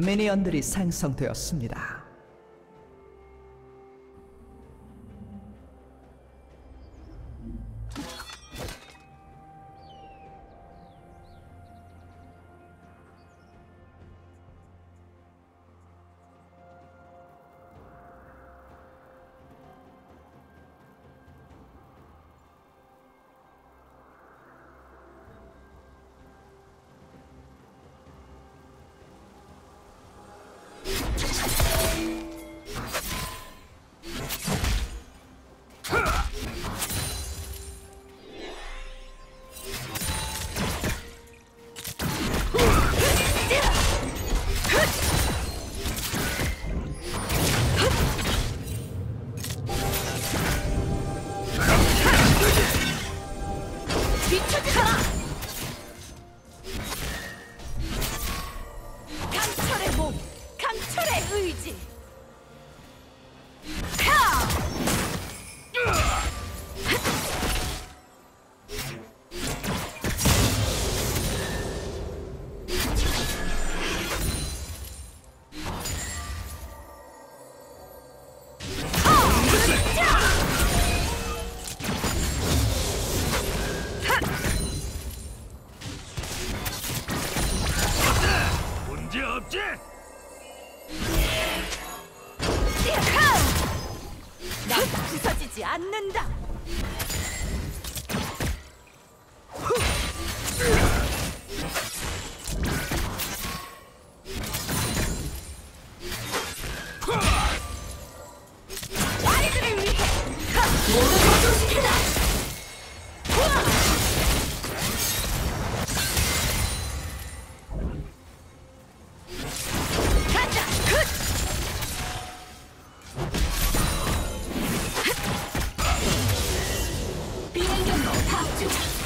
미니언들이 생성되었습니다. 비행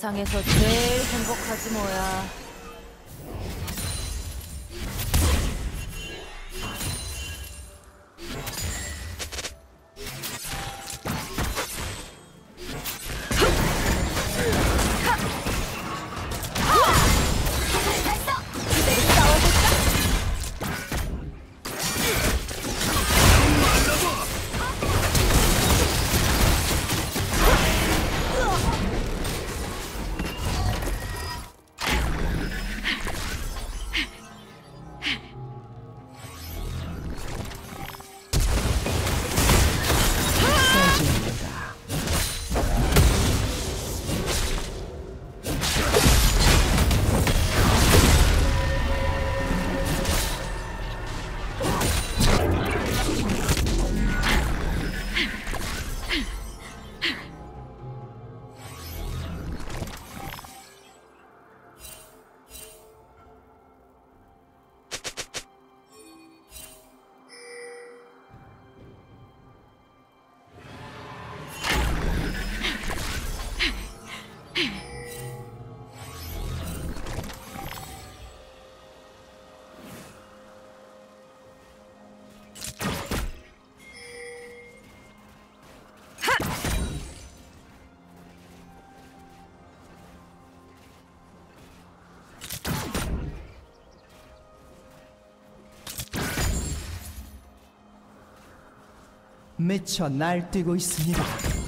세상에서 제일 행복하지 뭐야. 미쳐 날뛰고 있습니다.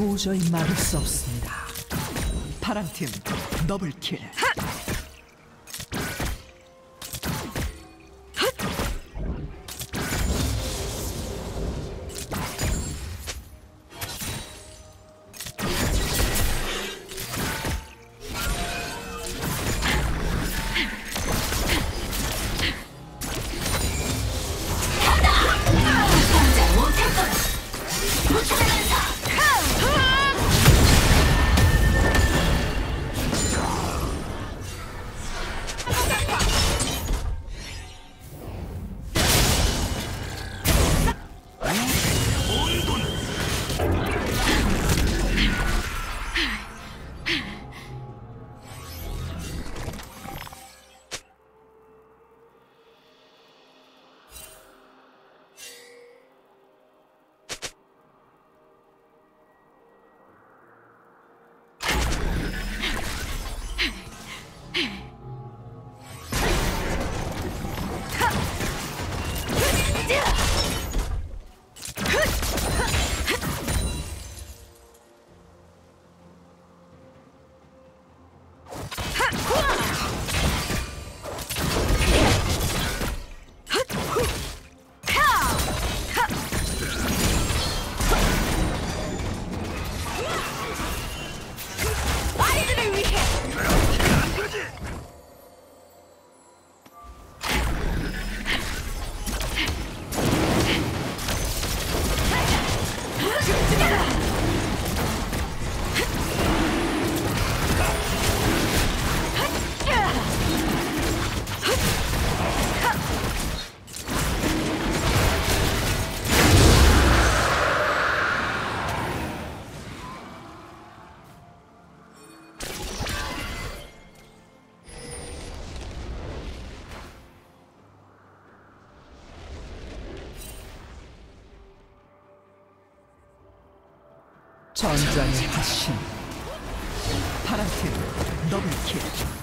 도저히 막을 수 없습니다. 파란팀 더블킬. 아 전장의 화신. 파란팀 더블킬.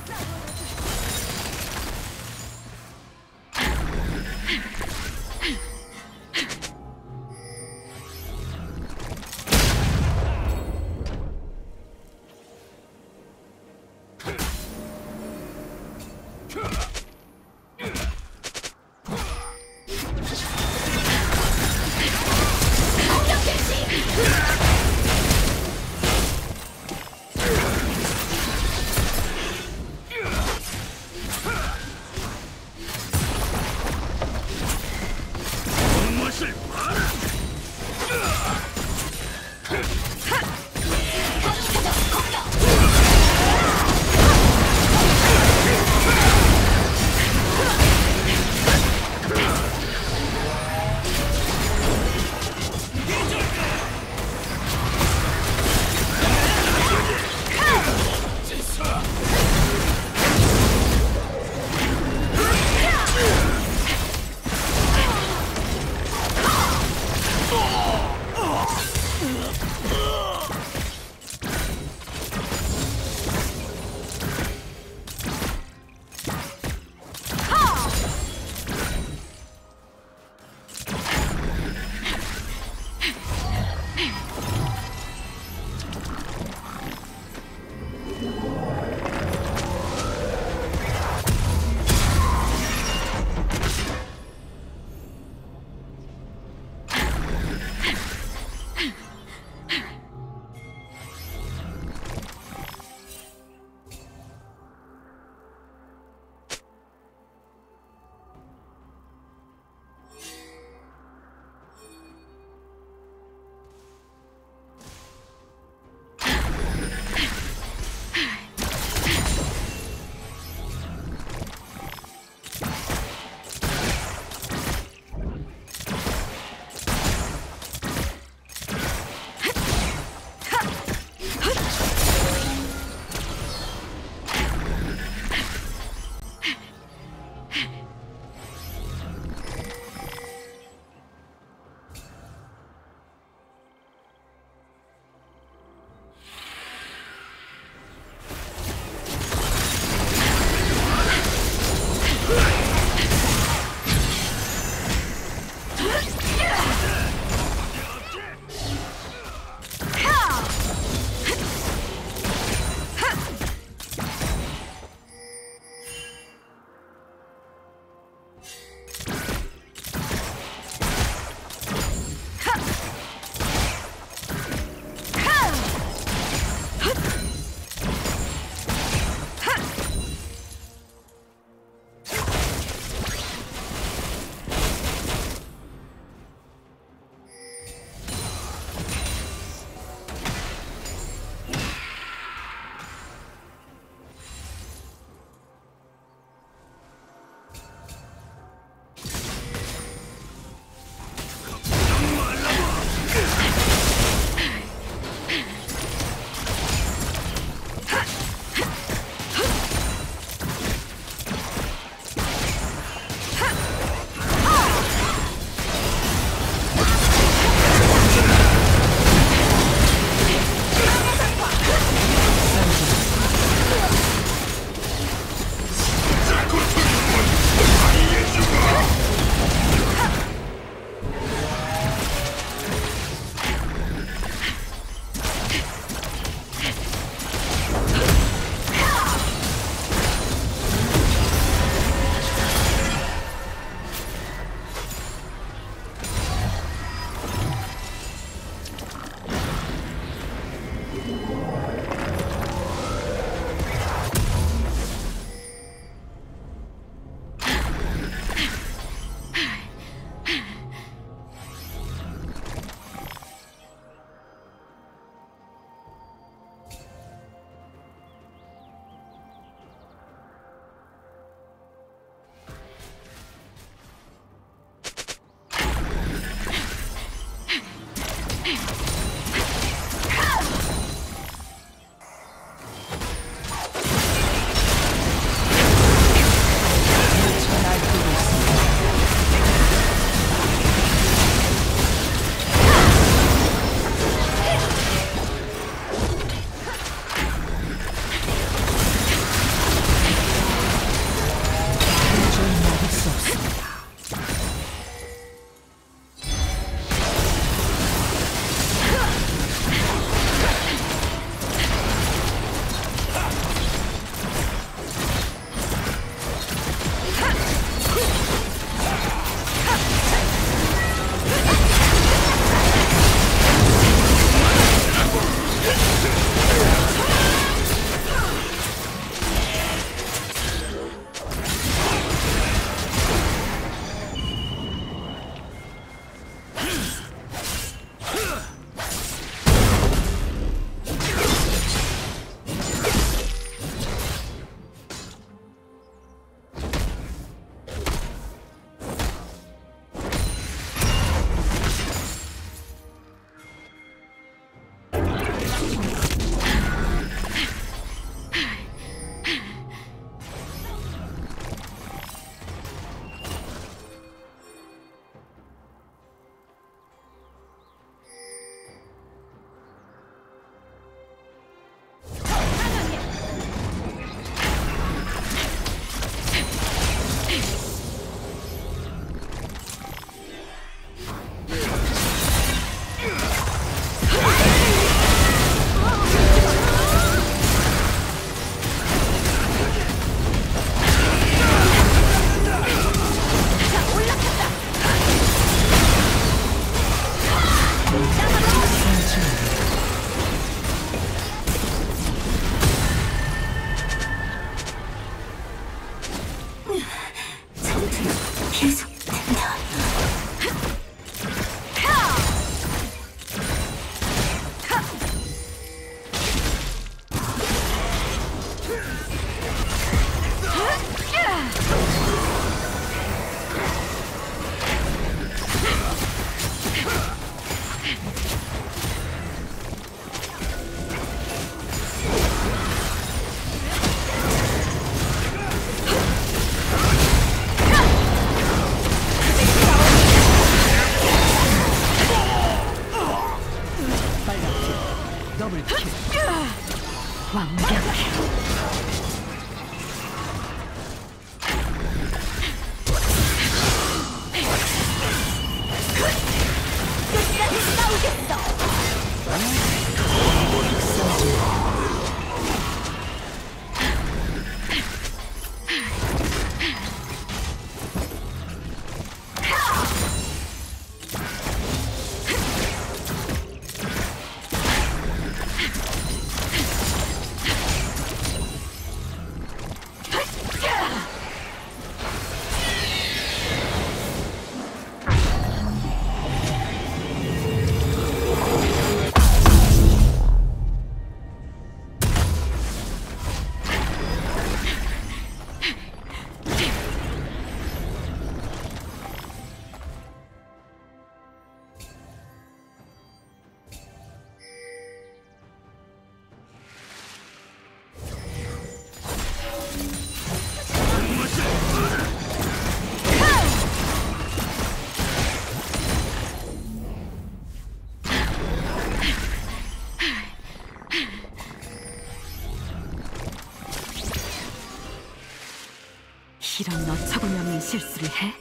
실수를 해?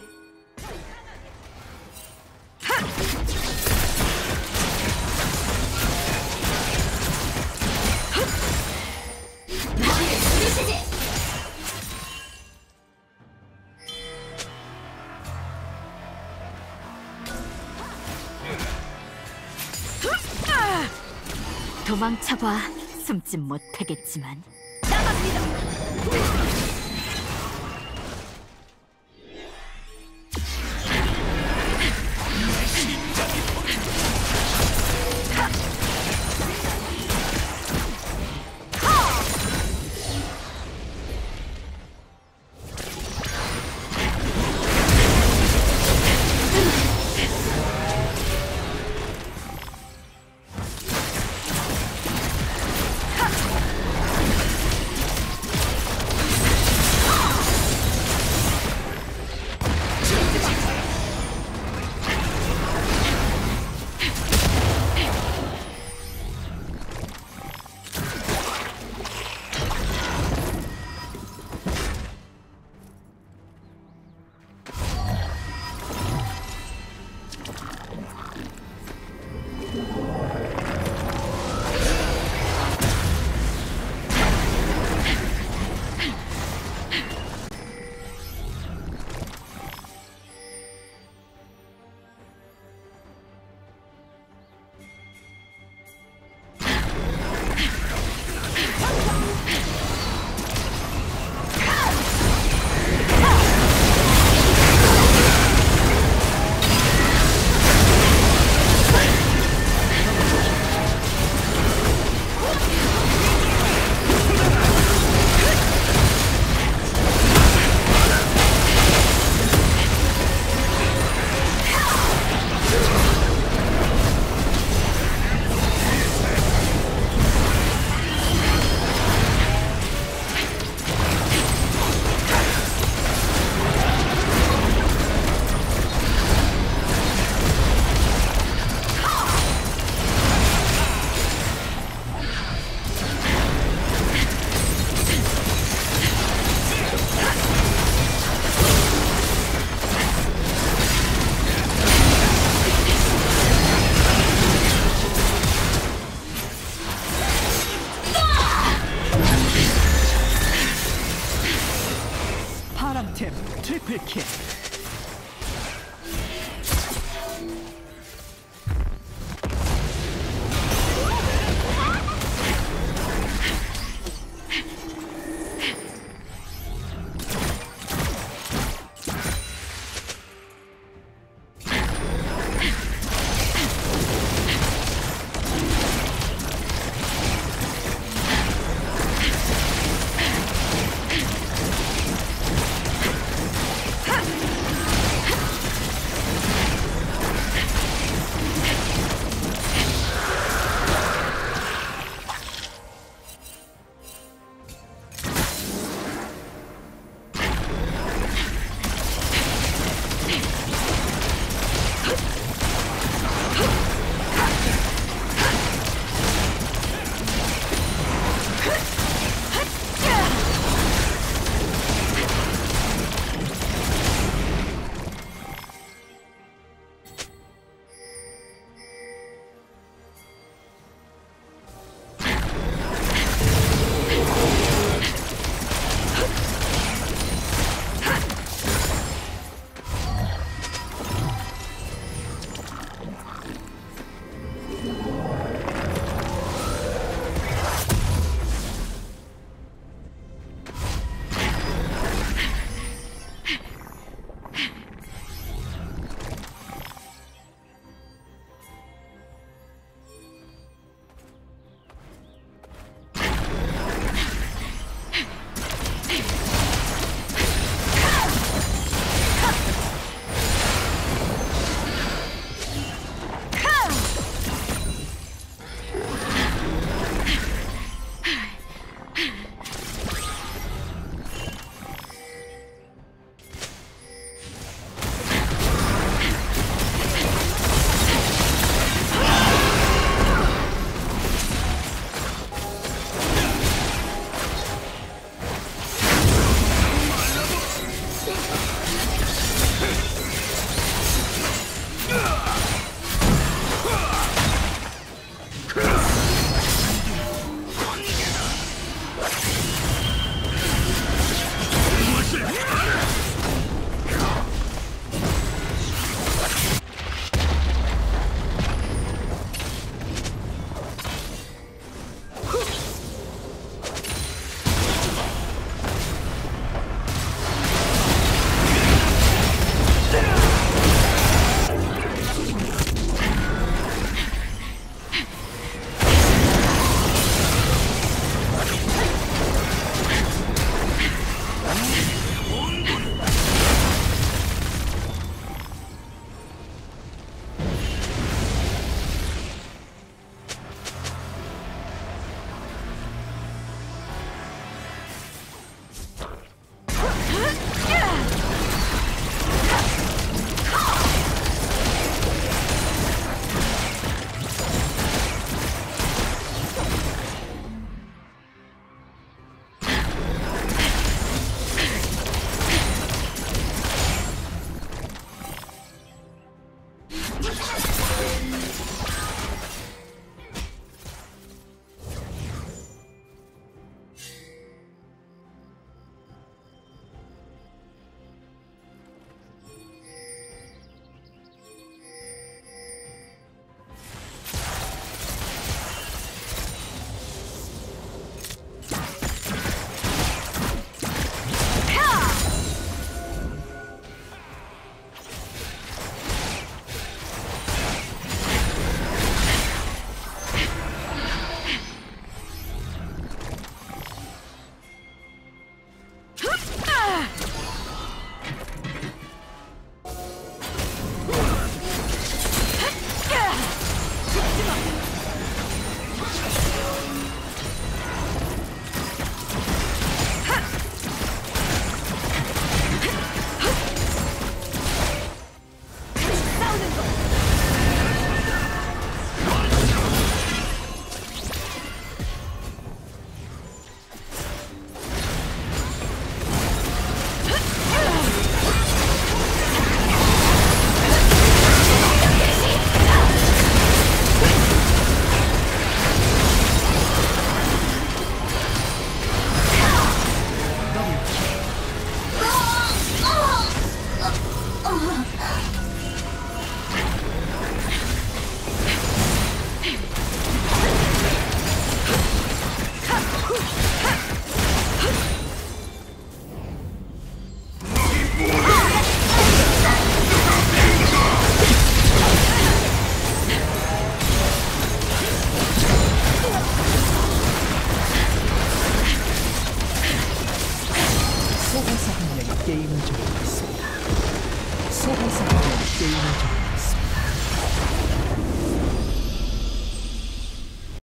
도망쳐봐. 숨지 못하겠지만 kick.